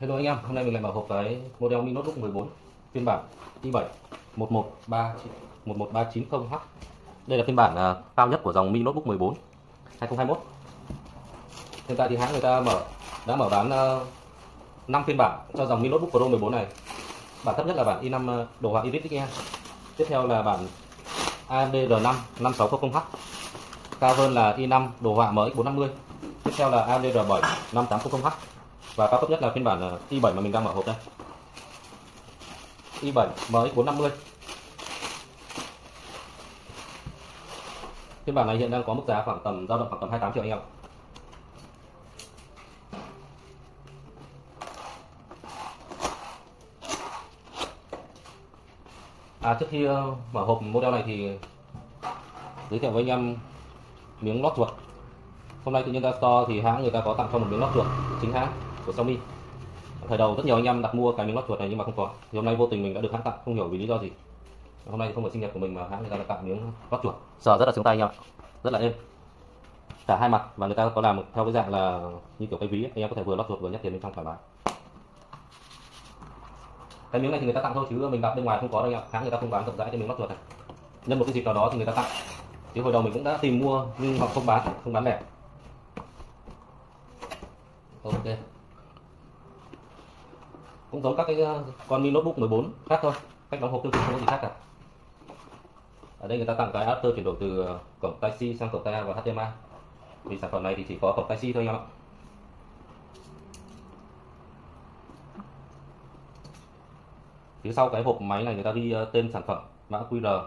Hello anh em, hôm nay mình lại mở hộp cái model Mi Notebook 14 phiên bản i7 113 11390H. Đây là phiên bản uh, cao nhất của dòng Mi Notebook 14 2021. Hiện tại thì hãng người ta mở đã mở bán à, uh, 5 phiên bản cho dòng Mi Notebook Pro 14 này. Bản thấp nhất là bản i5 uh, à, đồ họa Iris Xe. Tiếp theo là bản AMD R5 5600H. Cao hơn là i5 đồ họa MX450. Tiếp theo là AMD R7 5800H và cao cấp nhất là phiên bản ờ, i7 mà mình đang mở hộp đây. i7 MX450 phiên bản này hiện đang có mức giá khoảng tầm, dao động khoảng tầm 28 triệu anh em À trước khi ờ, mở hộp model này thì giới thiệu với anh em miếng lót chuột hôm nay tự nhiên ra store thì hãng người ta có tặng cho một miếng lót chuột chính hãng của Xiaomi. Thời đầu rất nhiều anh em đặt mua cái miếng lót chuột này nhưng mà không có. Thì hôm nay vô tình mình đã được hãng tặng, không hiểu vì lý do gì. Hôm nay không phải sinh nhật của mình mà hãng người ta đã tặng miếng lót chuột. Sờ rất là sướng tay anh em ạ. Rất là êm. Cả hai mặt và người ta có làm theo cái dạng là như kiểu cái ví ấy. anh em có thể vừa lót chuột vừa nhét tiền bên trong thoải mái. Cái miếng này thì người ta tặng thôi chứ mình đặt bên ngoài không có đâu anh em hãng người ta không bán rộng rãi cái miếng lót chuột này. Nhân một cái dịp nào đó thì người ta tặng. Chứ hồi đầu mình cũng đã tìm mua nhưng họ không bán không bán lẻ ok cũng giống các cái ờ, con mini Notebook 14 khác thôi. Cách đóng hộp tương tự không có gì khác cả. Ở đây người ta tặng cái adapter chuyển đổi từ ờ, cổng Type C sang cổng Type A và HDMI vì sản phẩm này thì chỉ có cổng Type C thôi anh em ạ. Phía sau cái hộp máy này người ta ghi ờ, tên sản phẩm mã QR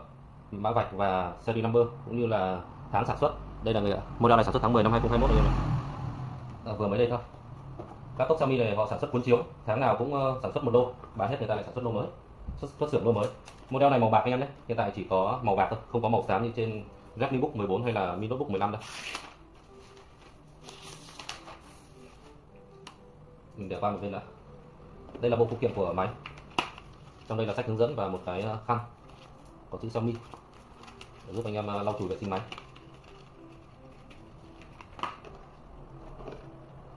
mã vạch và serial number cũng như là tháng sản xuất. Đây là người model này sản xuất tháng 10 năm 2021 rồi à, vừa mới đây thôi các cốc Xiaomi này họ sản xuất cuốn chiếu tháng nào cũng ờ, sản xuất một lô bán hết người ta lại sản xuất lô mới xuất, xuất xưởng lô mới. Model này màu bạc anh em nhé hiện tại chỉ có màu bạc thôi không có màu xám như trên Redmi Book 14 hay là Mi Notebook 15 đâu. Mình để qua một bên đã. Đây là bộ phụ kiện của máy. Trong đây là sách hướng dẫn và một cái ờ, khăn có chữ Xiaomi để giúp anh em ờ, lau chùi vệ sinh máy.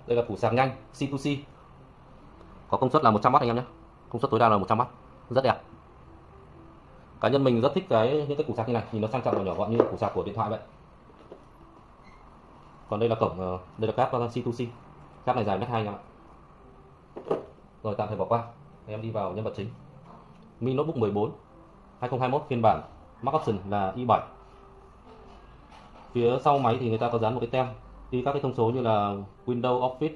Đây là phủ sạc nhanh C2C có công suất là 100W anh em nhé. Công suất tối đa là 100W rất đẹp. Cá nhân mình rất thích cái, những cái củ sạc như này, nhìn nó sang trọng và nhỏ gọn như củ sạc của điện thoại vậy. Còn đây là cổng ờ, đây là cáp ờ, C2C cáp này dài mét hai anh em ạ. Rồi, tạm thời bỏ qua. Em đi vào nhân vật chính. Mi Notebook 14 2021 phiên bản Max Option là i7 phía sau máy thì người ta có dán một cái tem khi các cái thông số như là Windows Office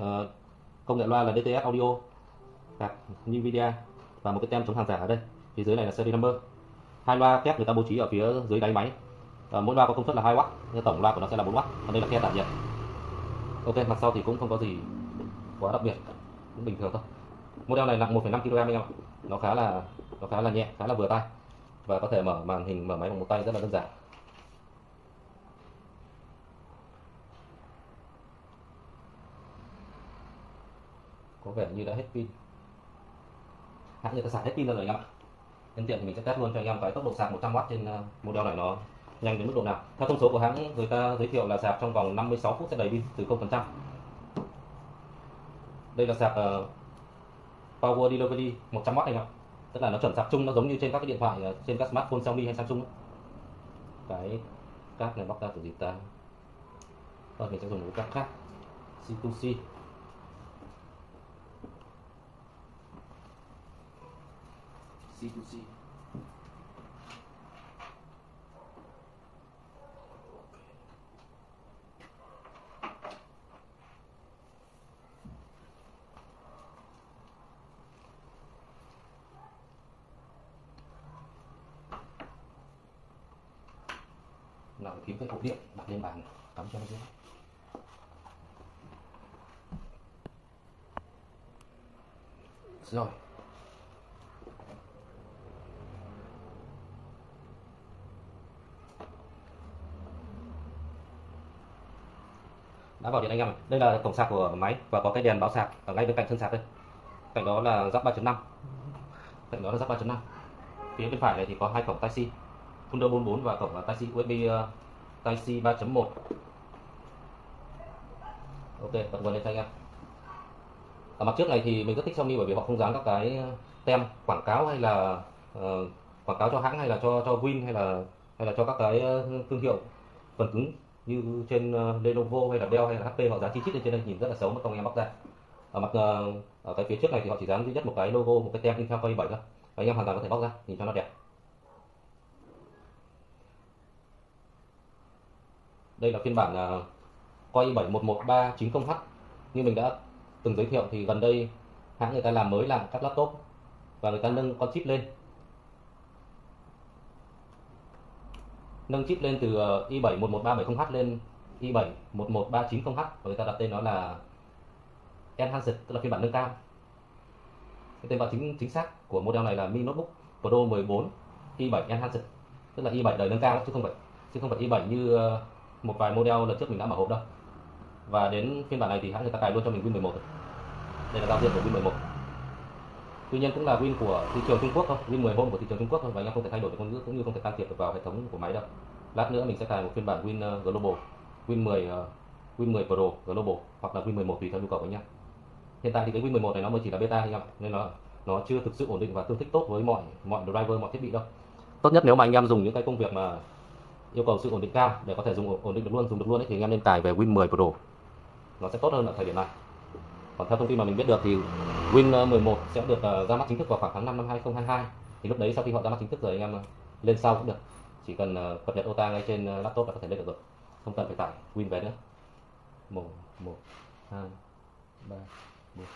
uh, công nghệ loa là DTS audio các Nvidia và một cái tem chống hàng giả ở đây phía dưới này là serial number. Hai loa kép người ta bố trí ở phía dưới đáy máy. Ờ, mỗi loa có công suất là 2W nhưng tổng loa của nó sẽ là 4W còn đây là khe tản nhiệt. Ok mặt sau thì cũng không có gì quá đặc biệt cũng bình thường thôi. Model này nặng 1,5 kg anh em ạ. Nó khá là nó khá là nhẹ khá là vừa tay và có thể mở màn hình mở máy bằng một tay rất là đơn giản. Có vẻ như đã hết pin. Hãng người ta sạc hết pin rồi anh em ạ. Nhân tiện thì mình sẽ test luôn cho anh em cái tốc độ sạc 100W trên ờ, model này nó nhanh đến mức độ nào. Theo thông số của hãng người ta giới thiệu là sạc trong vòng 56 phút sẽ đầy pin từ 0% đây là sạc uh, Power Delivery 100W anh ạ. Tức là nó chuẩn sạc chung nó giống như trên các cái điện thoại ờ, trên các smartphone Xiaomi hay Samsung cái cáp này bóc ra từ gì ta? Rồi mình sẽ dùng một cái cáp khác. C2C C2C nào kiếm cái cục điện đặt lên bàn cắm cho nó dễ. Rồi. Đã vào điện anh em đây là cổng sạc của máy và có cái đèn báo sạc ở ngay bên cạnh thân sạc đây. Cạnh đó là giáp 3.5 cạnh đó là giáp 3.5 phía bên phải này thì có hai cổng tai C Thunder 44 và cổng tai C USB uh, ờ, tai C 3.1 ok bật nguồn lên cho anh em. Ở mặt trước này thì mình rất thích Xiaomi bởi vì họ không dán các cái ờ, tem quảng cáo hay là uh, quảng cáo cho hãng hay là cho cho Win hay là hay là cho các cái thương hiệu phần cứng như trên ờ, Lenovo hay là Dell hay là HP, họ dán chi chít lên trên đây nhìn rất là xấu mà không em bóc ra. Ở mặt ờ, ở cái phía trước này thì họ chỉ dán duy nhất một cái logo, một cái tem Intel Core i7 thôi. Và anh em hoàn toàn có thể bóc ra, nhìn cho nó đẹp. Đây là phiên bản Core i7 11390H như mình đã từng giới thiệu thì gần đây hãng người ta làm mới làm các laptop và người ta nâng con chip lên. Nâng chip lên từ ờ, i7 11370H lên i7 11390H và người ta đặt tên nó là Enhanced tức là phiên bản nâng cao. Cái tên gọi chính chính xác của model này là Mi Notebook Pro 14 i7 Enhanced tức là i7 đời nâng cao chứ không phải, chứ không phải i7 như ờ, một vài model lần trước mình đã mở hộp đâu. Và đến phiên bản này thì hãng người ta cài luôn cho mình Win 11 rồi. đây là giao diện của Win 11 tuy nhiên cũng là Win của thị trường Trung Quốc thôi Win 10 hôm của thị trường Trung Quốc thôi và anh em không thể thay đổi được ngôn ngữ cũng như không thể can thiệp được vào hệ thống của máy đâu. Lát nữa mình sẽ cài một phiên bản Win ờ, Global Win 10 ờ, Win 10 Pro Global hoặc là Win 11 tùy theo nhu cầu của anh em hiện tại thì cái Win 11 này nó mới chỉ là beta anh em nên nó nó chưa thực sự ổn định và tương thích tốt với mọi mọi driver mọi thiết bị đâu. Tốt nhất nếu mà anh em dùng những cái công việc mà yêu cầu sự ổn định cao để có thể dùng ổn định được luôn dùng được luôn ấy, thì anh em nên tải về Win 10 Pro. Nó sẽ tốt hơn ở thời điểm này còn theo thông tin mà mình biết được thì Win ờ, 11 sẽ được ờ, ra mắt chính thức vào khoảng tháng 5 năm 2022 thì lúc đấy sau khi họ ra mắt chính thức rồi, anh em ờ, lên sau cũng được. Chỉ cần cập nhật OTA ngay trên laptop là có thể lên được rồi. Không cần phải tải Win về nữa. Một một, hai, ba, bốn.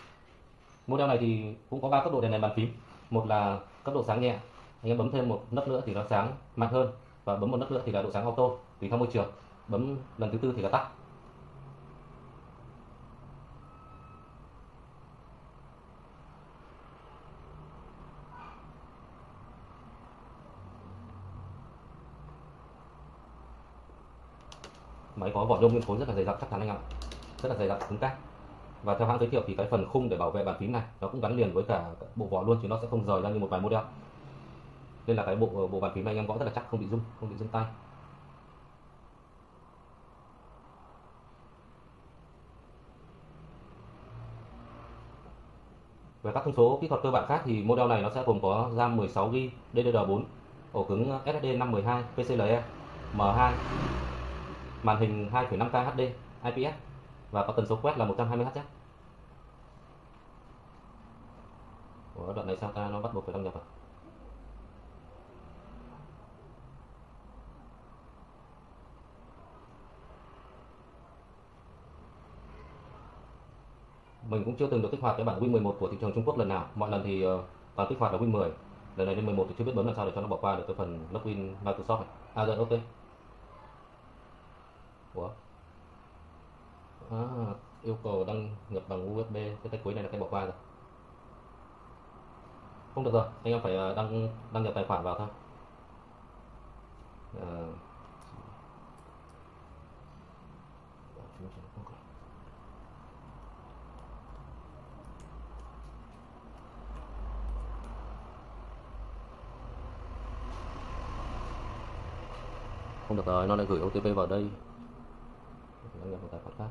Model này thì cũng có ba cấp độ đèn nền bàn phím. Một là cấp độ sáng nhẹ. Anh em bấm thêm một nấc nữa thì nó sáng mạnh hơn. Và bấm một nấc nữa thì là độ sáng auto, tùy theo môi trường. Bấm lần thứ tư thì là tắt. Máy có vỏ nhôm nguyên khối rất là dày dặn, chắc chắn anh ạ. Rất là dày dặn, cứng cáp. Và theo hãng giới thiệu thì cái phần khung để bảo vệ bàn phím này, nó cũng gắn liền với cả bộ vỏ luôn, chứ nó sẽ không rời ra như một vài model. Nên là cái bộ bộ bàn phím này anh em gõ rất là chắc, không bị rung, không bị rung tay. Về các thông số kỹ thuật cơ bản khác thì model này nó sẽ gồm có RAM 16GB DDR4 ổ cứng SSD 512 PCIe M2 màn hình 2.5K HD IPS và có tần số quét là 120Hz Ủa, đoạn này sao ta nó bắt buộc phải đăng nhập à? mình cũng chưa từng được kích hoạt cái bản Win 11 của thị trường Trung Quốc lần nào. Mọi lần thì ờ, toàn kích hoạt là Win 10 lần này lên 11 thì chưa biết bấm làm sao để cho nó bỏ qua được cái phần login Microsoft này. À rồi ok của à, yêu cầu đăng nhập bằng USB cái tay cuối này là cái bỏ qua rồi. Không được rồi anh em phải à, đăng đăng nhập tài khoản vào thôi. À, không được rồi nó lại gửi OTP vào đây đăng nhập một tài khoản khác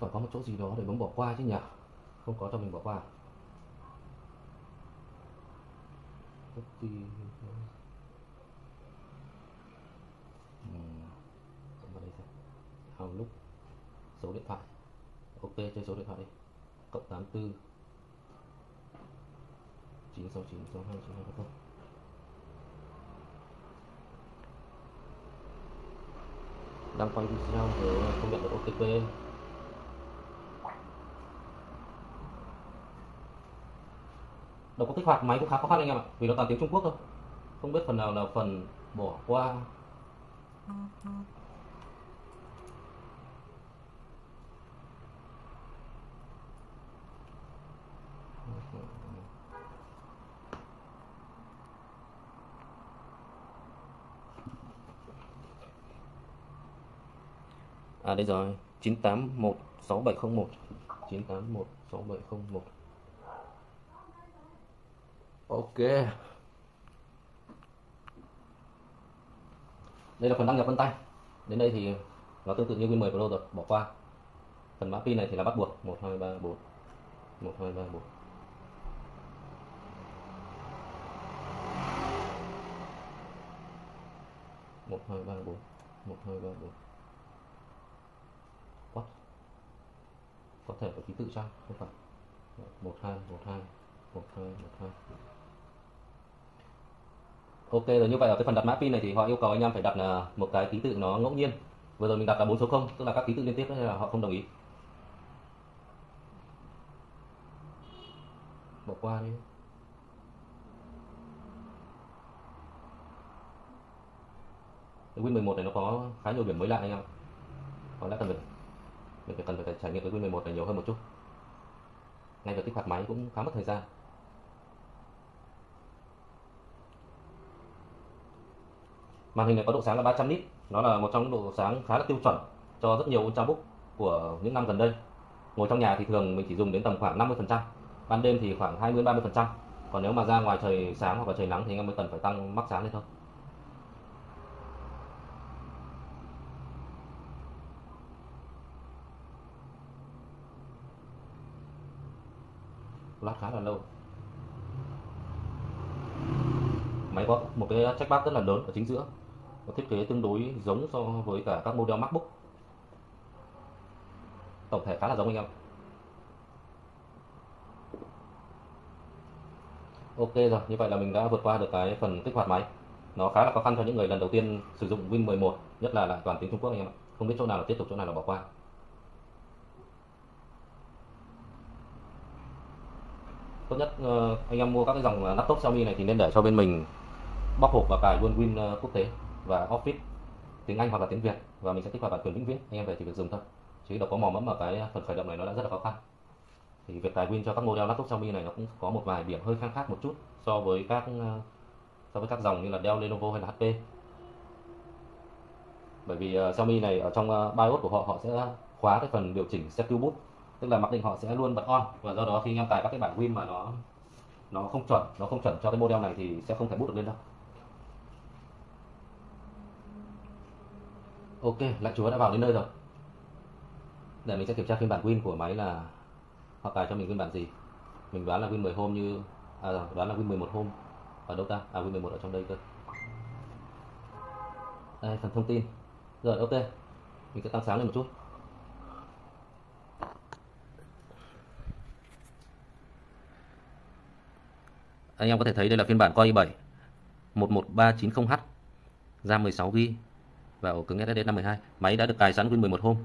phải có một chỗ gì đó để bấm bỏ qua chứ nhỉ? Không có cho mình bỏ qua. Copy vào ừ, đây xem Outlook số điện thoại. Ok, chơi số điện thoại đi. Cộng 84 969 62 920 đang quay video để không nhận được OTP đầu có kích hoạt máy cũng khá khó khăn anh em ạ, vì nó toàn tiếng Trung Quốc thôi. Không biết phần nào là phần bỏ qua. À đây rồi. 981671 981671 ok. Đây là phần đăng nhập vân tay. Đến đây thì nó tương tự như Win 10 Pro rồi, bỏ qua. Phần mã pin này thì là bắt buộc. 1 2 3 4 1 2 3 4 1 2 3 4 1 2 3 4 What? Có thể có ký tự chăng? Không phải. 1 2 1 2 1 2 1 2 Ok, rồi như vậy ở cái phần đặt mã pin này thì họ yêu cầu anh em phải đặt à, một cái ký tự nó ngẫu nhiên. Vừa rồi mình đặt là bốn số 0 tức là các ký tự liên tiếp nên là họ không đồng ý. Bỏ qua đi. Cái Win 11 này nó có khá nhiều điểm mới lạ anh em có lẽ cần phải, mình phải cần phải trải nghiệm cái Win 11 này nhiều hơn một chút. Ngay cả kích hoạt máy cũng khá mất thời gian. Màn hình này có độ sáng là 300 nit. Nó là một trong những độ sáng khá là tiêu chuẩn cho rất nhiều ultrabook của những năm gần đây. Ngồi trong nhà thì thường mình chỉ dùng đến tầm khoảng 50% ban đêm thì khoảng 20 30% còn nếu mà ra ngoài trời sáng hoặc là trời nắng thì anh em mới cần phải tăng mắc sáng lên thôi. Lát khá là lâu. Máy có một cái check back rất là lớn ở chính giữa có thiết kế tương đối giống so với cả các model MacBook. Tổng thể khá là giống anh em. Ok rồi, như vậy là mình đã vượt qua được cái phần kích hoạt máy. Nó khá là khó khăn cho những người lần đầu tiên sử dụng Win 11 nhất là lại toàn tiếng Trung Quốc anh em ạ. Không biết chỗ nào là tiếp tục chỗ nào là bỏ qua. Tốt nhất ờ, anh em mua các cái dòng laptop Xiaomi này thì nên để cho bên mình bóc hộp và cài luôn Win ờ, quốc tế và Office tiếng Anh hoặc là tiếng Việt và mình sẽ kích hoạt bản quyền vĩnh viễn. Anh em về chỉ việc dùng thôi. Chứ đâu có mò mẫm ở cái phần khởi động này nó đã rất là khó khăn. Thì việc tài Win cho các model laptop Xiaomi này nó cũng có một vài điểm hơi khác khác một chút so với các ờ, so với các dòng như là Dell, Lenovo hay là HP bởi vì uh, Xiaomi này ở trong uh, BIOS của họ họ sẽ khóa cái phần điều chỉnh Secure Boot. Tức là mặc định họ sẽ luôn bật on. Và do đó khi anh em tải các cái bản Win mà nó nó không chuẩn nó không chuẩn cho cái model này thì sẽ không thể boot được lên đâu. Ok lại chúa đã vào đến nơi rồi. Để mình sẽ kiểm tra phiên bản Win của máy là họ cài cho mình phiên bản gì? Mình đoán là Win 10 hôm như à đoán là Win 11 hôm. Ở đâu ta? À Win 11 ở trong đây cơ. Đây, phần thông tin. Rồi, ok. Mình sẽ tăng sáng lên một chút. Anh em có thể thấy đây là phiên bản Core i7 11390H RAM 16GB và ổ cứng SSD 512 máy đã được cài sẵn Win 11 hôm.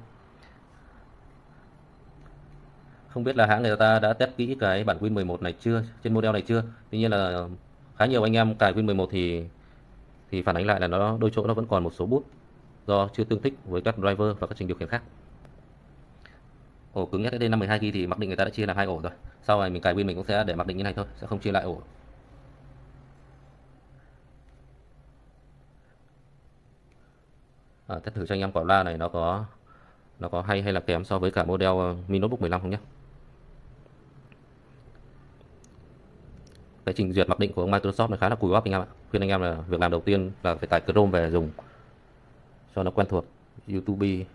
Không biết là hãng người ta đã test kỹ cái bản Win 11 này chưa, trên model này chưa? Tuy nhiên là khá nhiều anh em cài Win 11 thì thì phản ánh lại là nó, đôi chỗ nó vẫn còn một số bút do chưa tương thích với các driver và các trình điều khiển khác. Ổ cứng SSD 512GB thì mặc định người ta đã chia làm hai ổ rồi. Sau này mình cài Win mình cũng sẽ để mặc định như này thôi, sẽ không chia lại ổ. Ờ, à, test thử cho anh em quả la này nó có nó có hay hay là kém so với cả model ờ, Mi Notebook 15 không nhé cái trình duyệt mặc định của Microsoft này khá là cùi bắp anh em ạ. Khuyên anh em là việc làm đầu tiên là phải tải Chrome về dùng cho nó quen thuộc. YouTube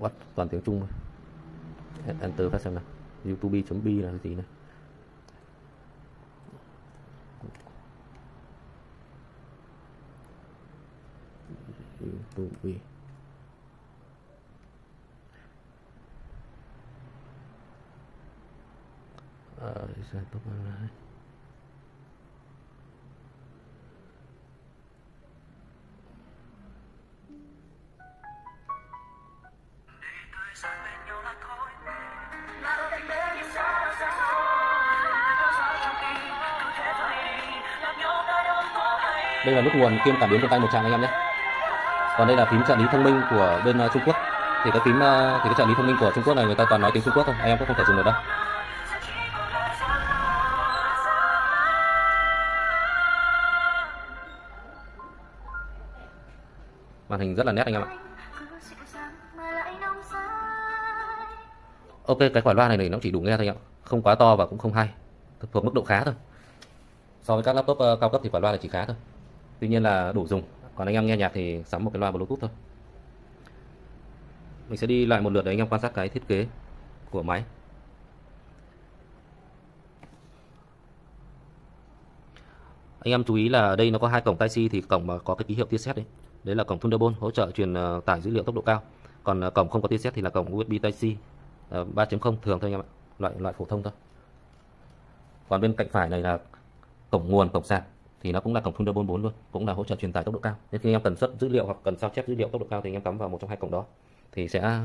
what? Toàn tiếng Trung enter phát xem nào. Youtube.b là cái gì này? YouTube uh, satu mana đây là nút nguồn kiêm cảm biến trên tay một tràng anh em nhé còn đây là phím trợ lý thông minh của bên uh, Trung Quốc. Thì cái phím uh, thì cái trợ lý thông minh của Trung Quốc này người ta toàn nói tiếng Trung Quốc thôi anh em cũng không thể dùng được đâu. Màn hình rất là nét anh em ạ. Ok cái quả loa này thì nó chỉ đủ nghe thôi ạ. Không quá to và cũng không hay. Thuộc mức độ khá thôi. So với các laptop uh, cao cấp thì quả loa này chỉ khá thôi. Tuy nhiên là đủ dùng còn anh em nghe nhạc thì sắm một cái loa bluetooth thôi. Mình sẽ đi lại một lượt để anh em quan sát cái thiết kế của máy. Anh em chú ý là ở đây nó có hai cổng Type-C thì cổng mà có cái ký hiệu tia sét đấy đấy là cổng Thunderbolt hỗ trợ truyền ờ, tải dữ liệu tốc độ cao. Còn ờ, cổng không có tia sét thì là cổng USB Type-C 3.0 ờ, thường thôi anh em ạ. Loại loại phổ thông thôi. Còn bên cạnh phải này là cổng nguồn, cổng sạc thì nó cũng là cổng Thunderbolt 4 luôn, cũng là hỗ trợ truyền tải tốc độ cao. Nên khi anh em cần xuất dữ liệu hoặc cần sao chép dữ liệu tốc độ cao thì anh em cắm vào một trong hai cổng đó, thì sẽ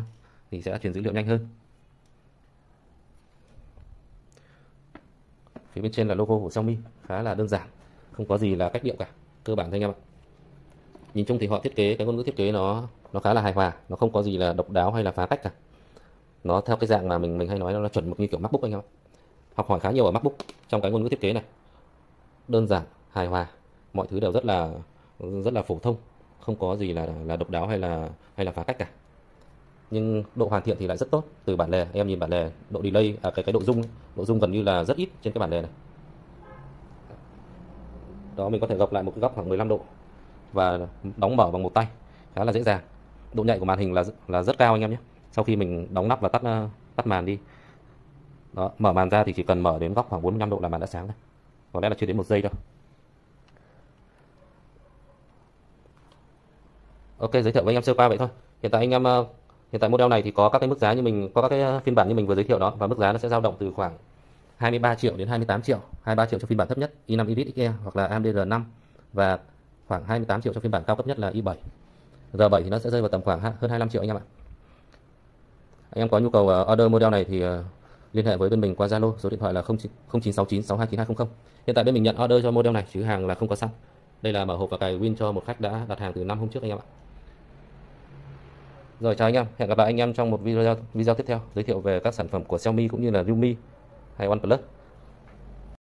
thì sẽ truyền dữ liệu nhanh hơn. Phía bên trên là logo của Xiaomi, khá là đơn giản, không có gì là cách điệu cả, cơ bản thôi anh em ạ. Nhìn chung thì họ thiết kế, cái ngôn ngữ thiết kế nó nó khá là hài hòa, nó không có gì là độc đáo hay là phá cách cả. Nó theo cái dạng mà mình mình hay nói nó là chuẩn mực như kiểu MacBook anh em ạ. Học hỏi khá nhiều ở MacBook trong cái ngôn ngữ thiết kế này. Đơn giản hài hòa. Mọi thứ đều rất là rất là phổ thông không có gì là là độc đáo hay là hay là phá cách cả. Nhưng độ hoàn thiện thì lại rất tốt. Từ bản lề em nhìn bản lề độ delay à, cái cái độ rung độ rung gần như là rất ít trên cái bản lề này. Đó mình có thể gập lại một cái góc khoảng 15 độ và đóng mở bằng một tay. Khá là dễ dàng. Độ nhạy của màn hình là là rất cao anh em nhé. Sau khi mình đóng nắp và tắt à, tắt màn đi. Đó mở màn ra thì chỉ cần mở đến góc khoảng 45 độ là màn đã sáng rồi. Có lẽ là chưa đến một giây đâu. Ok, giới thiệu với anh em sơ qua vậy thôi. Hiện tại anh em ờ, hiện tại model này thì có các cái mức giá như mình, có các cái ờ, phiên bản như mình vừa giới thiệu đó. Và mức giá nó sẽ dao động từ khoảng 23 triệu đến 28 triệu. 23 triệu cho phiên bản thấp nhất i5 Elite XE hoặc là AMD R5 và khoảng 28 triệu cho phiên bản cao cấp nhất là i7 R7 thì nó sẽ rơi vào tầm khoảng hơn 25 triệu anh em ạ. Anh em có nhu cầu ờ, order model này thì liên hệ với bên mình qua Zalo, số điện thoại là 0969 629200 hiện tại bên mình nhận order cho model này, chứ hàng là không có xong đây là mở hộp và cài Win cho một khách đã đặt hàng từ năm hôm trước anh em ạ rồi, chào anh em. Hẹn gặp lại anh em trong một video video tiếp theo, giới thiệu về các sản phẩm của Xiaomi cũng như là Realme hay OnePlus.